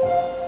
Thank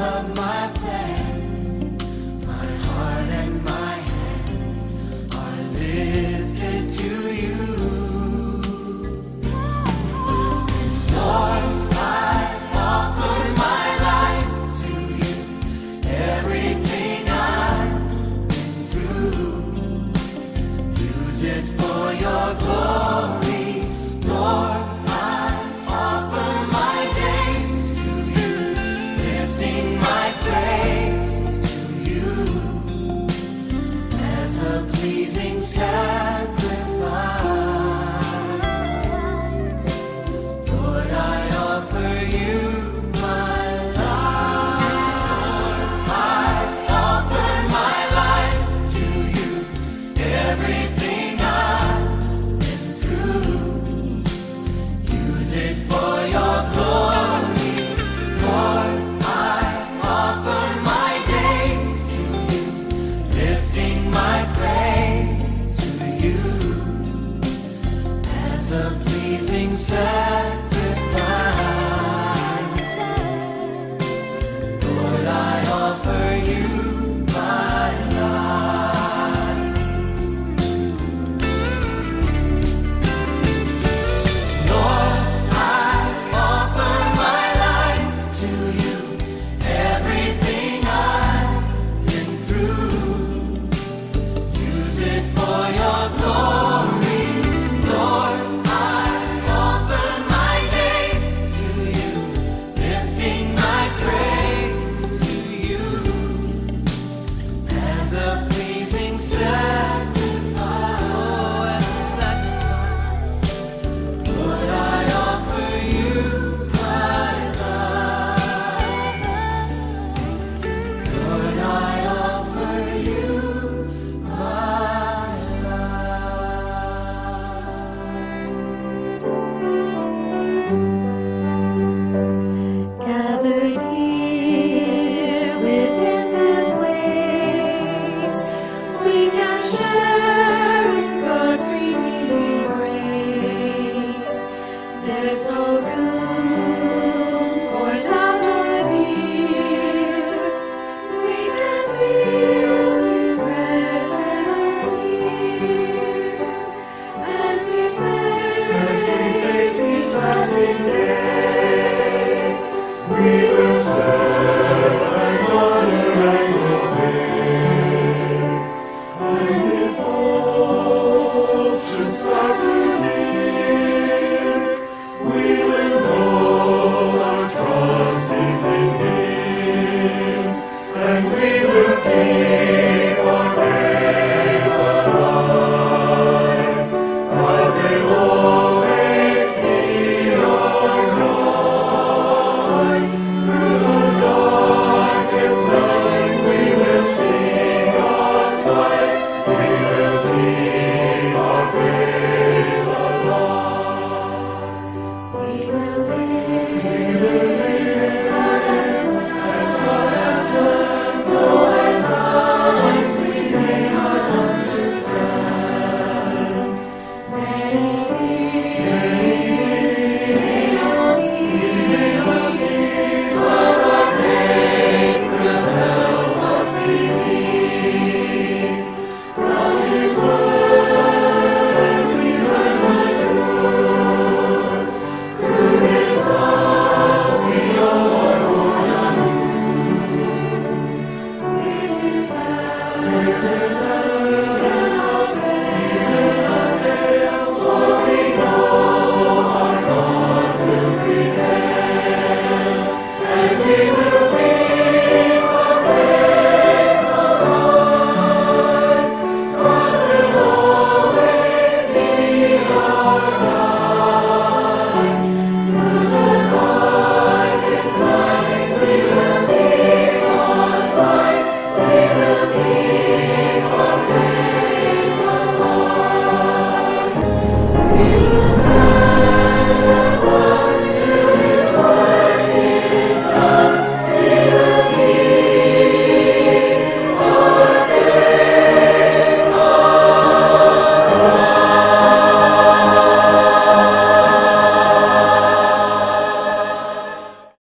of my plans. My heart and my hands are lifted to you. Lord, I offer my life to you. Everything I've been through, use it for your glory.